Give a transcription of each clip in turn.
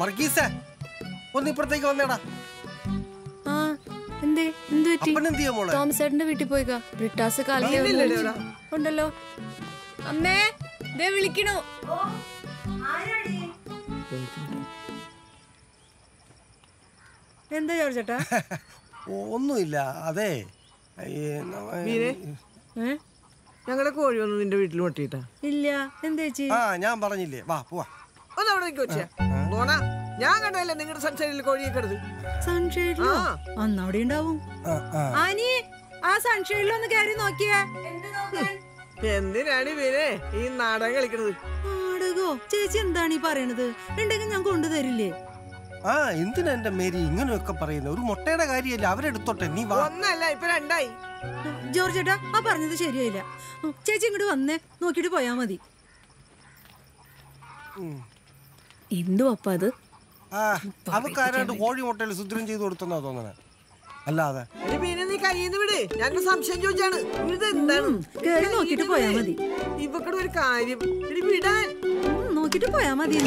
വർഗീസേ ഒന്ന് ഇപ്പുറത്തേക്ക് വന്നേടാ. ആ എന്തേ എന്ത് പറ്റി? അപ്പൻ എന്ത് ചെയ്യാ മോളെ? തോമസ് വീട്ടിൽ പോയിക്കാ. ബ്രിട്ടാസ് ഉണ്ടല്ലോ. അമ്മേ ദേ വിളിക്കണു. എന്താ ഒന്നുമില്ല അതെ. ഞങ്ങളുടെ കോഴി വന്ന് നിന്റെ വീട്ടിൽ മുട്ടിയിട്ടാ. ഇല്ല എന്താ ചേച്ചി? ആ ഞാൻ പറഞ്ഞില്ലേ. വാ പോവാ. ഒന്ന് അവിടെ നിൽക്കി നോണ ഞാൻ കണ്ടല്ലേ നിങ്ങളുടെ സൺഷൈഡിൽ കോഴിയെ എടുത്ത് സൺഷൈഡിലോ ആ. അന്ന് അവിടെ ഉണ്ടാവും. ആ. ആനി ആ സൺഷെയ്ഡിലൊന്ന് കയറി നോക്കിയേ. എന്തിനാണ് മീനെ ഈ നാടകം കളിക്കണത്? നാടകോ? ചേച്ചി എന്താണ് ഈ പറയണത്? ഉണ്ടെങ്കിൽ ഞാൻ കൊണ്ടുതരില്ലേ ആ എന്തിനാ എന്റെ മേരി ഇങ്ങനെയൊക്കെ പറയുന്നത്? ഒരു മുട്ടയുടെ കാര്യമല്ല അവരെടുത്തോട്ടെ നീ വാ. ഒന്നല്ല ഇപ്പൊ രണ്ടായി. ജോർജ് ചേട്ടാ ആ പറഞ്ഞത് ശരിയായില്ല. ചേച്ചി ഇങ്ങോട്ട് വന്നേ. നോക്കിട്ട് പോയാ മതി. എന്തു അപ്പ അത് ആ അവക്ക് ആരാണ്ട് കോഴി മുട്ടയിൽ സുദ്രം ചെയ്ത് കൊടുത്തെന്നാ തോന്നണേ. അല്ലാതെ. നീ കയ്യിൽ വിട്. ഞാൻ സംശയം ചോദിച്ചാണ്. നോക്കിട്ട് പോയാ മതി. ഇവക്കടെ ഒരു കാര്യം. എടി വിടാൻ. നോക്കിട്ട് പോയാ മതി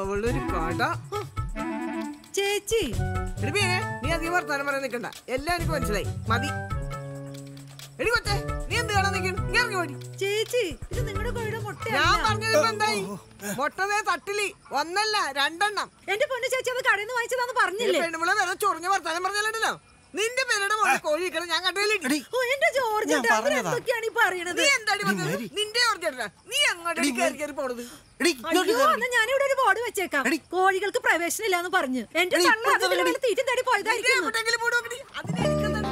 അവളുടെ കട. ചേച്ചി എടി മീനെ നീ അധികം വർത്താനം പറയാൻ നിൽക്കണ്ട എല്ലാം എനിക്ക് മനസ്സിലായി. മതി. എടി കൊച്ചേ നീ എന്ത് കാണാൻ നിൽക്കണം നീ ഇറങ്ങി ഓടി. ചേച്ചി ഇത് നിങ്ങളുടെ കോഴിയുടെ ഞാൻ മുട്ടയാണ് പറഞ്ഞത് ഇപ്പൊ എന്തായി? മുട്ടതേ തട്ടിലി. ഒന്നല്ല രണ്ടെണ്ണം. എന്റെ പൊന്നു ചേച്ചി അത് കടയിൽ നിന്ന് വാങ്ങിച്ചതാന്ന് പറഞ്ഞില്ലേ? പെണ്ണുമ്പളെ വേറെ ചൊറിഞ്ഞ വർത്താനം പറഞ്ഞല്ലോ നിന്റെ പേരുടെ മോളിൽ കോഴി ഇരിക്കണം ഞാൻ ഓ എന്റെ ജോർജ് ഞാൻ എന്തൊക്കെയാണ് ഈ പറയണത്? നീ എന്താടി പറഞ്ഞത്? നിന്റെ നീ കയറി കയറി പോണത്. ഞാനിവിടെ ഒരു ബോർഡ് വെച്ചേക്കാം. കോഴികൾക്ക് പ്രവേശനം ഇല്ലാന്ന് പറഞ്ഞു എന്റെ തീറ്റം തേടി പോയതായിരിക്കും എനിക്കെന്താണ്?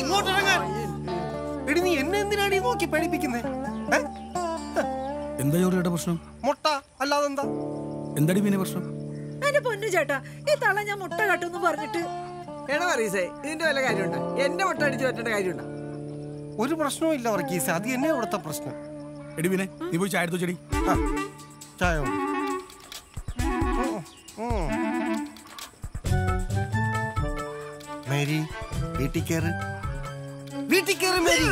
ഇങ്ങോട്ട് ഇറങ്ങാൻ. എടി നീ എന്നെ എന്തിനാണ് നോക്കി? എന്താ ജോറിയുടെ പ്രശ്നം? മുട്ട അല്ലാതെ എന്താ എന്താടി പിന്നെ പ്രശ്നം? എന്റെ പൊന്നു ചേട്ടാ ഈ തള ഞാൻ മുട്ട കട്ടെന്ന് പറഞ്ഞിട്ട് എടാ പറയസേ ഇതിന്റെ വല്ല കാര്യമുണ്ടോ? എന്റെ മുട്ട അടിച്ച് പറ്റേണ്ട കാര്യമുണ്ടോ? ഒരു പ്രശ്നവും ഇല്ല വർഗീസ് അത് എന്നെ ഇവിടുത്തെ പ്രശ്നം. എടി പിന്നെ നീ പോയി ചായ എടുത്തു ചെടി ആ, ചായ. മേരി വീട്ടിൽ കയറ് വീട്ടിൽ കയറി മേരി.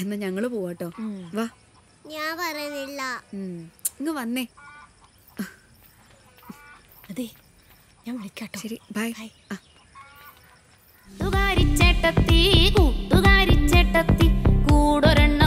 എന്നാ ഞങ്ങൾ പോവാട്ടോ. വാ. ഞാൻ പറയുന്നില്ല. ഇങ്ങ് വന്നേ. അതെ ഞാൻ വിളിക്കാട്ടോ. ശരി ബൈ. കൂട്ടുകാരിച്ചേട്ടത്തി കൂടൊരെണ്ണ